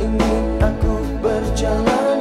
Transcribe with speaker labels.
Speaker 1: ingin aku berjalan.